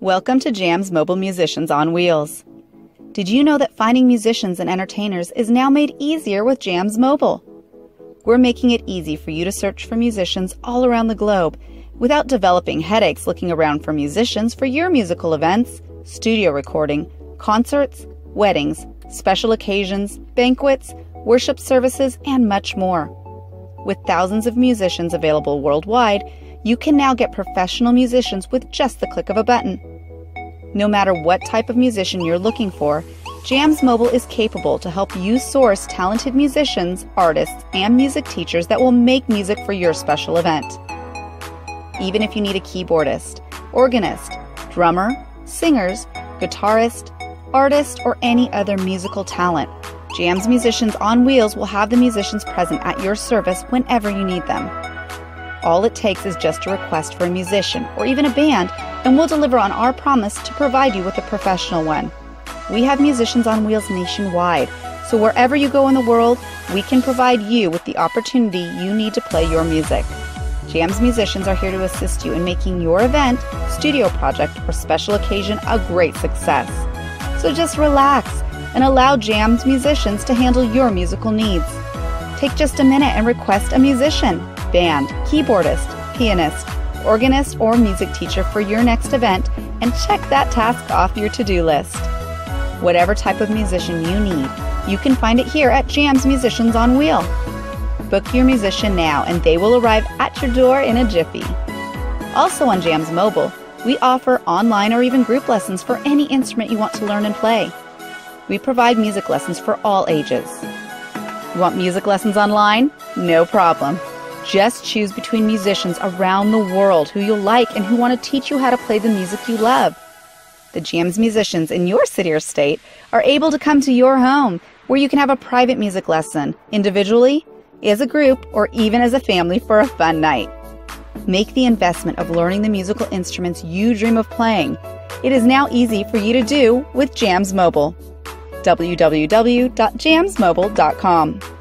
Welcome to Jam's Mobile Musicians on Wheels. Did you know that finding musicians and entertainers is now made easier with Jams Mobile? We're making it easy for you to search for musicians all around the globe without developing headaches looking around for musicians for your musical events, studio recording, concerts, weddings, special occasions, banquets, worship services, and much more. With thousands of musicians available worldwide, you can now get professional musicians with just the click of a button. No matter what type of musician you're looking for, Jams Mobile is capable to help you source talented musicians, artists, and music teachers that will make music for your special event. Even if you need a keyboardist, organist, drummer, singers, guitarist, artist, or any other musical talent, Jams Musicians on Wheels will have the musicians present at your service whenever you need them. All it takes is just a request for a musician or even a band, and we'll deliver on our promise to provide you with a professional one. We have musicians on wheels nationwide, so wherever you go in the world, we can provide you with the opportunity you need to play your music. Jams musicians are here to assist you in making your event, studio project, or special occasion a great success. So just relax and allow Jams musicians to handle your musical needs. Take just a minute and request a musician band, keyboardist, pianist, organist, or music teacher for your next event and check that task off your to do list. Whatever type of musician you need, you can find it here at Jams Musicians on Wheel. Book your musician now and they will arrive at your door in a jiffy. Also on Jams Mobile, we offer online or even group lessons for any instrument you want to learn and play. We provide music lessons for all ages. Want music lessons online? No problem. Just choose between musicians around the world who you'll like and who want to teach you how to play the music you love. The Jams musicians in your city or state are able to come to your home where you can have a private music lesson, individually, as a group, or even as a family for a fun night. Make the investment of learning the musical instruments you dream of playing. It is now easy for you to do with Jams Mobile. www.jamsmobile.com